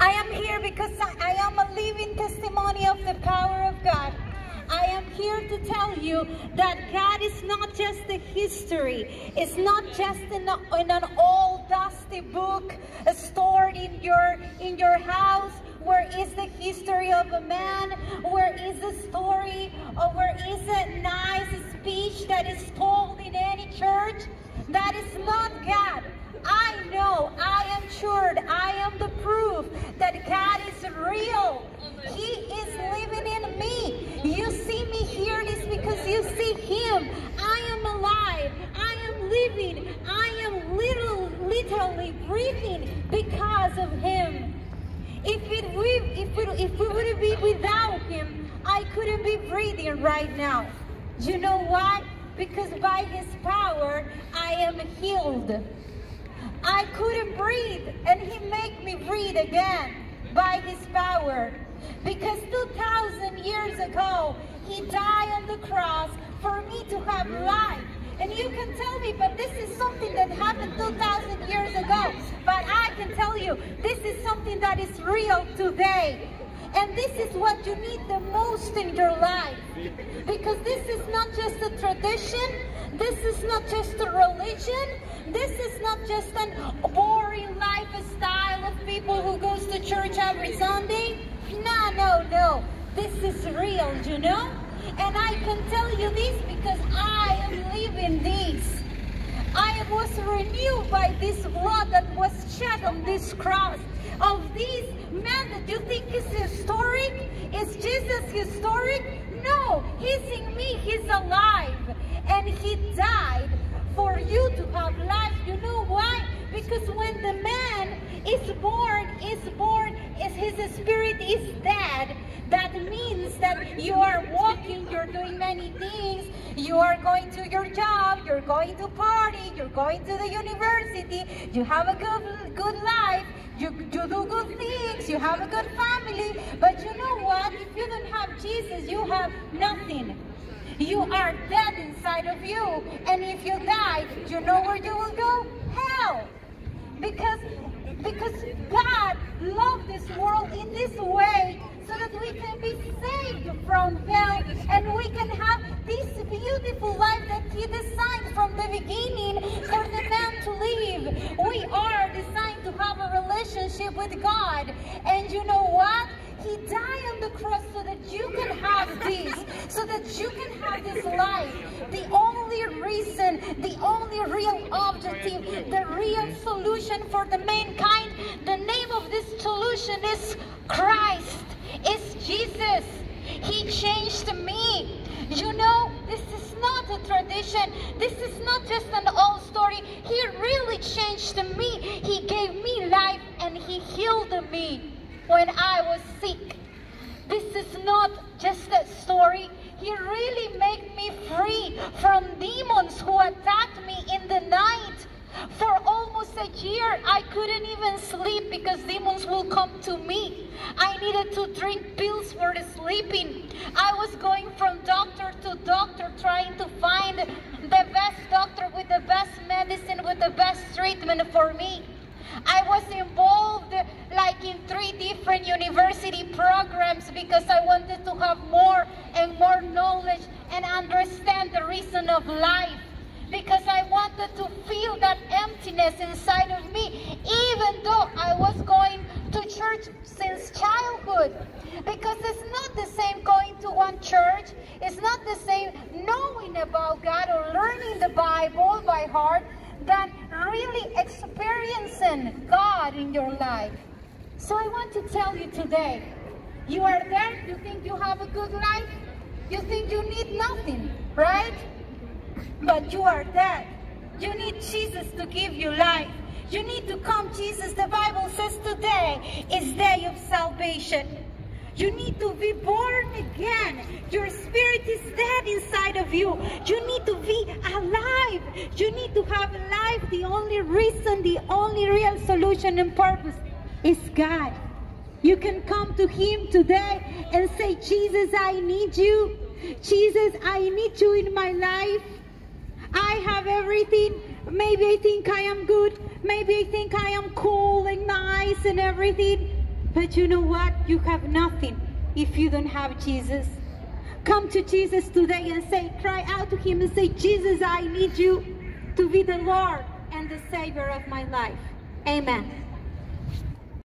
I am here because I, am a living testimony of the power of God. I am here to tell you that God is not just a history. It's not just in, a, in an old dusty book stored in your in your house where is the history of a man? Where is Him. I am alive. I am living. I am little, literally breathing because of Him. If it if it, if we would be without Him, I couldn't be breathing right now. You know why? Because by His power, I am healed. I couldn't breathe, and He made me breathe again by His power. Because 2,000 years ago, He died on the cross for me to have life. And you can tell me, but this is something that happened 2,000 years ago. But I can tell you, this is something that is real today. And this is what you need the most in your life. Because this is not just a tradition. This is not just a religion. This is not just an boring lifestyle of people who goes to church every Sunday. No, no, no. This is real, you know? And I can tell you this because I am living this. I was renewed by this blood that was shed on this cross. Of these men that you think is historic? Is Jesus historic? No, he's in me, he's alive. And he died for you to have life. You know why? Because when the man is born, is born, is his spirit is dead. That means that you are walking, you're doing many things, you are going to your job, you're going to party, you're going to the university, you have a good, good life, you, you do good things, you have a good family, but you know what? If you don't have Jesus, you have nothing. You are dead inside of you, and if you die, you know where you will go? Hell. Because because God loved this world in this way so that we can be saved from hell and we can have this beautiful life that He designed from the beginning for the man to live. We are designed to have a relationship with God. And you know what? He died on the cross so that you can have this, so that you can have this life. The only reason, the only real objective, the real solution for the mankind, is Christ, is Jesus. He changed me. You know, this is not a tradition. This is not just an old story. He really changed me. He gave me life and he healed me when I was sick. This is not just a story. He really made me free from demons who attacked me in the night. For almost a year, I couldn't even sleep because demons will come to me. I needed to drink pills for sleeping. I was going from doctor to doctor trying to find the best doctor with the best medicine, with the best treatment for me. I was involved like in three different university programs because I wanted to have more and more knowledge and understand the reason of life. Because I wanted to feel that emptiness inside of me, even though I was going to church since childhood. Because it's not the same going to one church, it's not the same knowing about God or learning the Bible by heart than really experiencing God in your life. So I want to tell you today, you are there, you think you have a good life, you think you need nothing, right? But you are dead. You need Jesus to give you life. You need to come, Jesus. The Bible says today is day of salvation. You need to be born again. Your spirit is dead inside of you. You need to be alive. You need to have life. The only reason, the only real solution and purpose is God. You can come to Him today and say, Jesus, I need you. Jesus, I need you in my life. I have everything. Maybe I think I am good. Maybe I think I am cool and nice and everything. But you know what? You have nothing if you don't have Jesus. Come to Jesus today and say, cry out to him and say, Jesus, I need you to be the Lord and the Savior of my life. Amen.